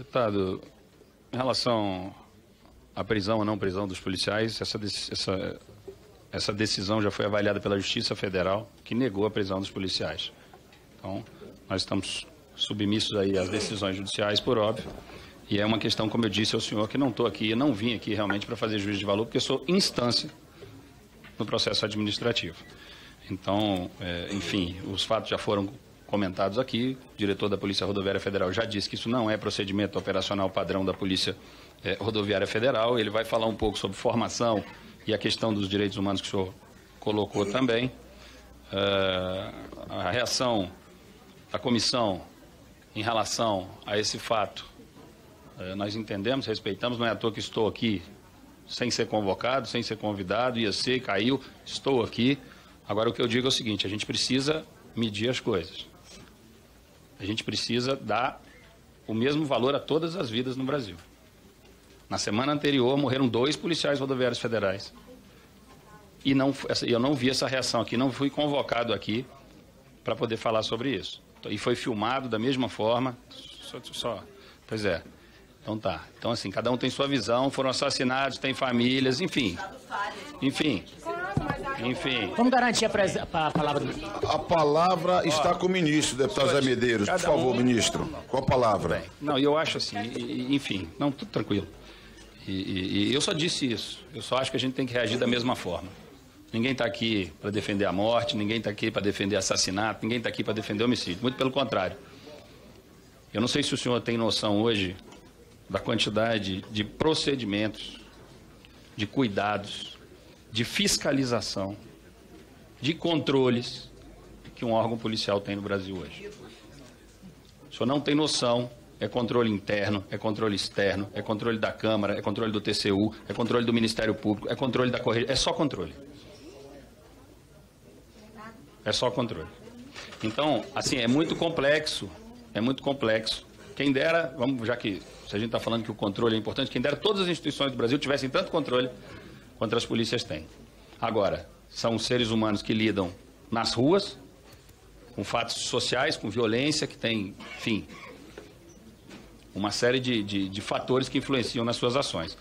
Deputado, em relação à prisão ou não prisão dos policiais, essa, essa, essa decisão já foi avaliada pela Justiça Federal, que negou a prisão dos policiais. Então, nós estamos submissos aí às decisões judiciais, por óbvio. E é uma questão, como eu disse ao senhor, que não estou aqui, não vim aqui realmente para fazer juízo de valor, porque sou instância no processo administrativo. Então, é, enfim, os fatos já foram comentados aqui. O diretor da Polícia Rodoviária Federal já disse que isso não é procedimento operacional padrão da Polícia é, Rodoviária Federal. Ele vai falar um pouco sobre formação e a questão dos direitos humanos que o senhor colocou também. É, a reação da comissão em relação a esse fato, é, nós entendemos, respeitamos, não é à toa que estou aqui sem ser convocado, sem ser convidado, ia ser, caiu, estou aqui. Agora o que eu digo é o seguinte, a gente precisa medir as coisas. A gente precisa dar o mesmo valor a todas as vidas no Brasil. Na semana anterior morreram dois policiais rodoviários federais. E não, eu não vi essa reação aqui, não fui convocado aqui para poder falar sobre isso. E foi filmado da mesma forma. Só, só, pois é. Então tá. Então assim, cada um tem sua visão, foram assassinados, tem famílias, enfim. Enfim. Enfim. Vamos garantir a, a palavra do A palavra está com o ministro, deputado Zé Medeiros. Por favor, ministro, com a palavra. Não, eu acho assim, enfim, não, tudo tranquilo. E, e, e, eu só disse isso. Eu só acho que a gente tem que reagir da mesma forma. Ninguém está aqui para defender a morte, ninguém está aqui para defender assassinato, ninguém está aqui para defender homicídio. Muito pelo contrário. Eu não sei se o senhor tem noção hoje da quantidade de procedimentos, de cuidados, de fiscalização, de controles que um órgão policial tem no Brasil hoje. O senhor não tem noção, é controle interno, é controle externo, é controle da Câmara, é controle do TCU, é controle do Ministério Público, é controle da Correia, é só controle. É só controle. Então, assim, é muito complexo, é muito complexo. Quem dera, vamos, já que se a gente está falando que o controle é importante, quem dera todas as instituições do Brasil tivessem tanto controle quanto as polícias têm. Agora, são seres humanos que lidam nas ruas, com fatos sociais, com violência, que tem, enfim, uma série de, de, de fatores que influenciam nas suas ações.